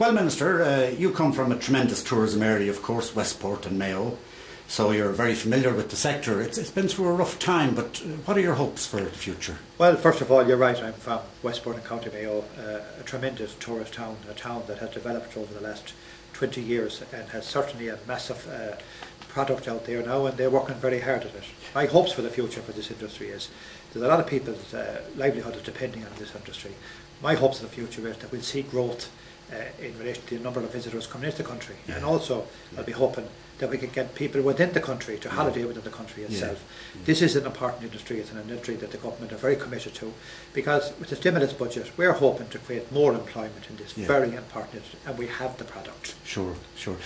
Well, Minister, uh, you come from a tremendous tourism area, of course, Westport and Mayo. So you're very familiar with the sector. It's, it's been through a rough time, but uh, what are your hopes for the future? Well, first of all, you're right. I'm from Westport and County Mayo, uh, a tremendous tourist town, a town that has developed over the last 20 years and has certainly a massive uh, product out there now, and they're working very hard at it. My hopes for the future for this industry is there's a lot of people's uh, livelihood is depending on this industry. My hopes for the future is that we'll see growth Uh, in relation to the number of visitors coming into the country, yeah. and also. I'll be hoping that we can get people within the country to holiday within the country itself. This is an important industry, it's an industry that the government are very committed to because with the stimulus budget we're hoping to create more employment in this very important industry and we have the product. Sure, sure.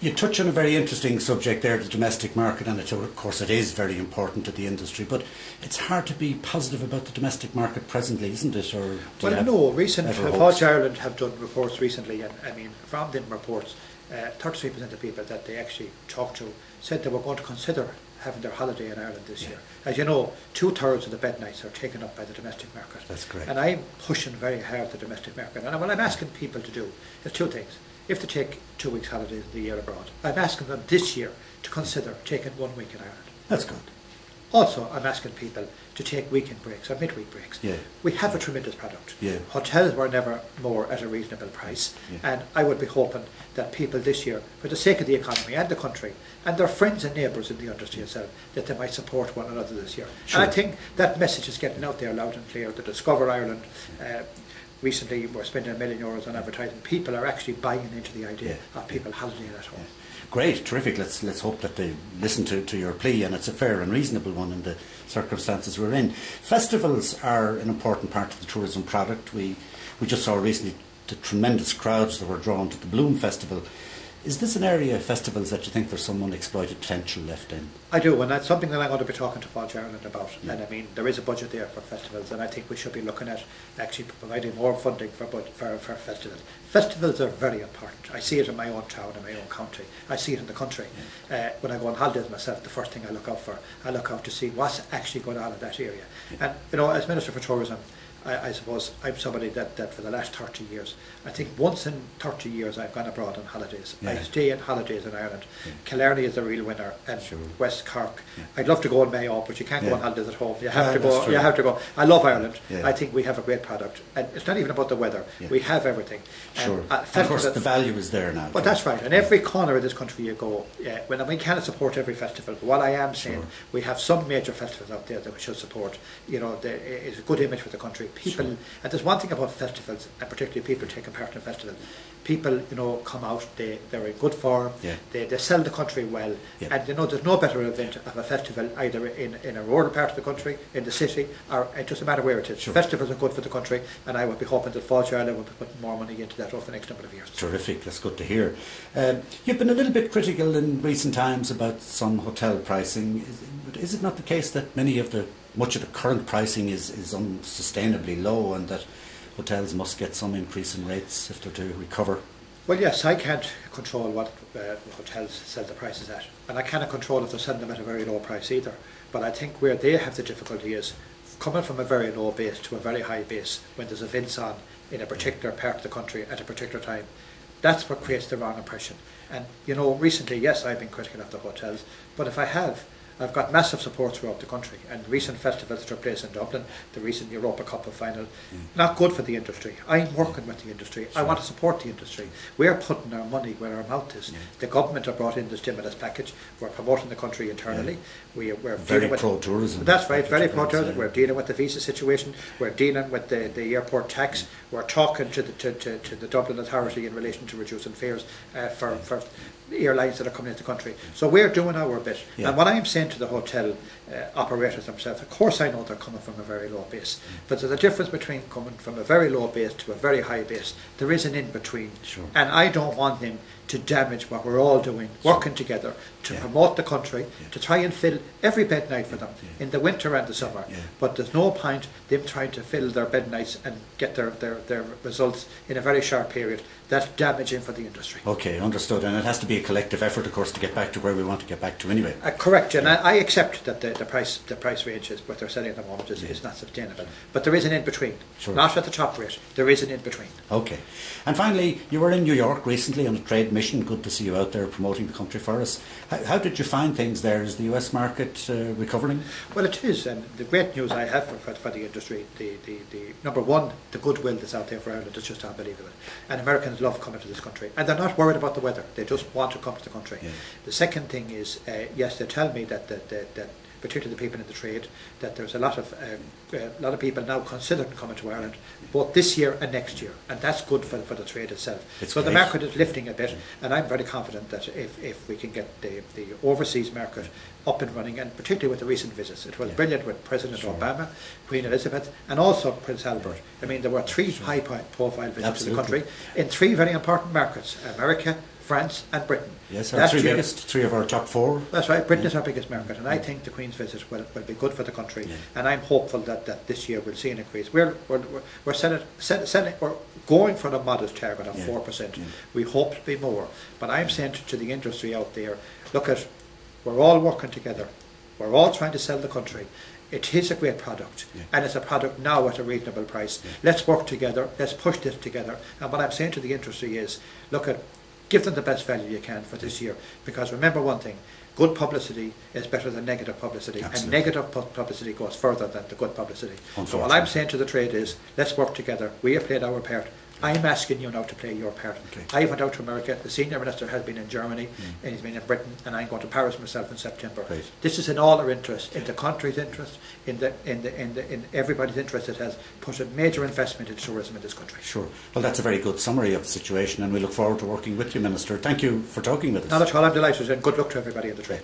You touch on a very interesting subject there, the domestic market, and it, of course it is very important to the industry, but it's hard to be positive about the domestic market presently, isn't it? Or well, no, recent, uh, Ireland have done reports recently, and I mean, from them reports, uh, 33% of people that they actually talked to said they were going to consider having their holiday in Ireland this yeah. year. As you know, two thirds of the bed nights are taken up by the domestic market. That's great. And I'm pushing very hard the domestic market. And what I'm asking people to do is two things. If they take two weeks holidays in the year abroad, I'm asking them this year to consider taking one week in Ireland. That's good. Also, I'm asking people to take weekend breaks or midweek breaks. Yeah. We have a tremendous product. Yeah. Hotels were never more at a reasonable price. Yeah. And I would be hoping that people this year, for the sake of the economy and the country, and their friends and neighbours in the industry itself, that they might support one another this year. Sure. And I think that message is getting out there loud and clear. The Discover Ireland uh, recently we're spending a million euros on advertising. People are actually buying into the idea yeah. of people holidaying at home. Yeah great, terrific. Let's let's hope that they listen to, to your plea, and it's a fair and reasonable one in the circumstances we're in. Festivals are an important part of the tourism product. We we just saw recently the tremendous crowds that were drawn to the Bloom Festival is this an area of festivals that you think there's some unexploited potential left in? I do, and that's something that I'm going to be talking to Fáilte Ireland about. Yeah. And I mean, there is a budget there for festivals, and I think we should be looking at actually providing more funding for for, for festivals. Festivals are very important. I see it in my own town, in my own county. I see it in the country. Yeah. Uh, when I go on holidays myself, the first thing I look out for, I look out to see what's actually going on in that area. Yeah. And you know, as Minister for Tourism, I, I, suppose I'm somebody that, that for the last 30 years, I think once in 30 years I've gone abroad on holidays. Yeah. I stay in holidays in Ireland. Yeah. Killarney is the real winner and sure. West Cork. Yeah. I'd love to go on Mayo, but you can't go on holidays at home. You have to go. You have to go. I love Ireland. I think we have a great product. And it's not even about the weather. We have everything. Sure. And, uh, of course, the value is there now. But that's right. And every corner of this country you go, yeah, when we cannot support every festival, what I am saying, sure. we have some major festivals out there that we should support. You know, there is a good image for the country. People sure. and there's one thing about festivals, and particularly people taking part in festivals. People, you know, come out. They they're in good form. Yeah. They, they sell the country well, yeah. and you know there's no better event of a festival either in, in a rural part of the country, in the city, or it doesn't matter where it is. Sure. Festivals are good for the country, and I would be hoping that Fáilte Ireland will be putting more money into that over the next number of years. Terrific. That's good to hear. Um, you've been a little bit critical in recent times about some hotel pricing. Is, is it not the case that many of the much of the current pricing is, is unsustainably low and that hotels must get some increase in rates if they're to recover? Well, yes, I can't control what uh, hotels sell the prices at, and I cannot control if they're selling them at a very low price either. But I think where they have the difficulty is coming from a very low base to a very high base when there's events on in a particular part of the country at a particular time. That's what creates the wrong impression. And you know, recently, yes, I've been critical of the hotels, but if I have, I've got massive support throughout the country, and recent festivals that took place in Dublin, the recent Europa Cup of final, mm. not good for the industry. I'm working with the industry. Sure. I want to support the industry. We're putting our money where our mouth is. Yeah. The government have brought in the stimulus package. We're promoting the country internally. Yeah. We, we're very pro tourism. That's right, very pro tourism. We're dealing with the visa situation. We're dealing with the, the airport tax. Yeah. We're talking to the to, to, to, the Dublin Authority in relation to reducing fares uh, for, for airlines that are coming into the country. So we're doing our bit. Yeah. And what I'm saying to the hotel uh, operators themselves, of course I know they're coming from a very low base, mm. but there's a difference between coming from a very low base to a very high base. There is an in between. Sure. And I don't want them to damage what we're all doing, working together to yeah. promote the country, yeah. to try and fill every bed night for them yeah. in the winter and the summer. But there's no point them trying to fill their bed nights and get their, their, their results in a very short period. That's damaging for the industry. Okay, understood. And it has to be a collective effort, of course, to get back to where we want to get back to anyway. Uh, correct, and I, I accept that the, the price the price range is what they're selling at the moment is, is not sustainable. But there is an in between. Sure. Not at the top rate. There is an in between. Okay. And finally, you were in New York recently on a trade mission. Good to see you out there promoting the country for us. How, how did you find things there? Is the US market uh, recovering? Well, it is, and the great news I have for, for, for the industry, the, the, the number one, the goodwill that's out there for Ireland is just unbelievable. And Americans love coming to this country, and they're not worried about the weather. They just want to come to the country. Yeah. The second thing is, uh, yes, they tell me that that, that, that particularly the people in the trade, that there's a lot of um, a lot of people now considering coming to Ireland, both this year and next year, and that's good for, for the trade itself. It's so the market is lifting a bit, and I'm very confident that if, if we can get the, the overseas market up and running, and particularly with the recent visits, it was Yeah. brilliant with President Sure. Obama, Queen Elizabeth, and also Prince Albert. I mean, there were three high profile visits to the country in three very important markets: America, France, and Britain. Yes, our three year- biggest, three of our top four. that's right. Britain is our biggest market, and I think the Queen's visit will, will be good for the country. Yeah. And I'm hopeful that, that this year we'll see an increase. We're we're, we're, setting, set, setting, we're going for the modest target of Yeah. four percent. Yeah. We hope to be more, but I'm saying to, to the industry out there, look at, we're all working together. We're all trying to sell the country. It is a great product, Yeah. and it's a product now at a reasonable price. Yeah. Let's work together. Let's push this together. And what I'm saying to the industry is, look at, give them the best value you can for this year. Because remember one thing, good publicity is better than negative publicity, and negative pu- publicity goes further than the good publicity. So what I'm saying to the trade is, let's work together. We have played our part. I'm asking you now to play your part. Okay. I went out to America. The senior minister has been in Germany, Mm. and he's been in Britain, and I'm going to Paris myself in September. Right. This is in all our interest, in the country's interest, in the in the in the in everybody's interest. It has put a major investment in tourism in this country. Sure. Well, that's a very good summary of the situation, and we look forward to working with you, Minister. Thank you for talking with us. Not at all. I'm delighted, and good luck to everybody in the trade.